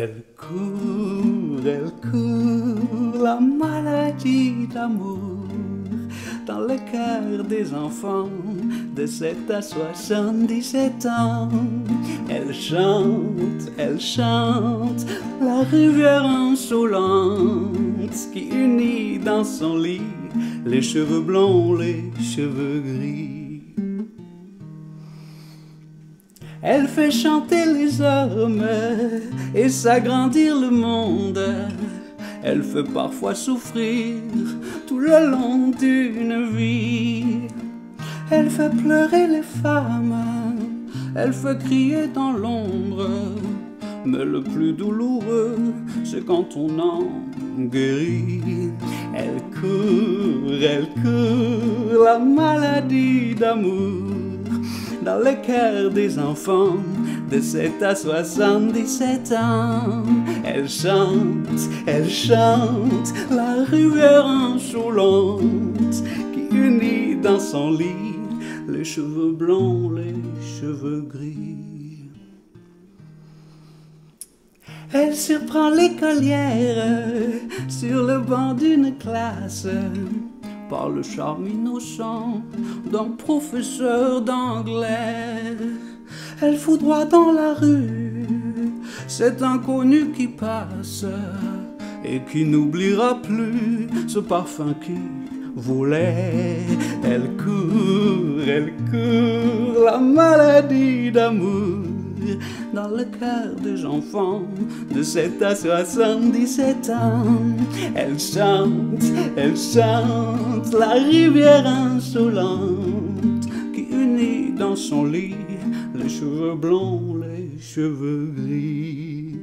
Elle court, elle court, la maladie d'amour dans le cœur des enfants de 7 à 77 ans. Elle chante, elle chante, la rivière insolente qui unit dans son lit les cheveux blonds, les cheveux gris. Elle fait chanter les hommes et s'agrandir le monde. Elle fait parfois souffrir tout le long d'une vie. Elle fait pleurer les femmes, elle fait crier dans l'ombre. Mais le plus douloureux, c'est quand on en guérit. Elle court, elle court, la maladie d'amour dans le cœur des enfants de 7 à 77 ans. Elle chante, elle chante la rivière insolente qui unit dans son lit les cheveux blancs, les cheveux gris. Elle surprend l'écolière sur le banc d'une classe par le charme innocent d'un professeur d'anglais. Elle foudroie dans la rue cet inconnu qui passe et qui n'oubliera plus ce parfum qui volait. Elle court, elle court, la maladie d'amour dans le cœur des enfants de 7 à 77 ans. Elle chante, elle chante la rivière insolente qui unit dans son lit les cheveux blonds, les cheveux gris.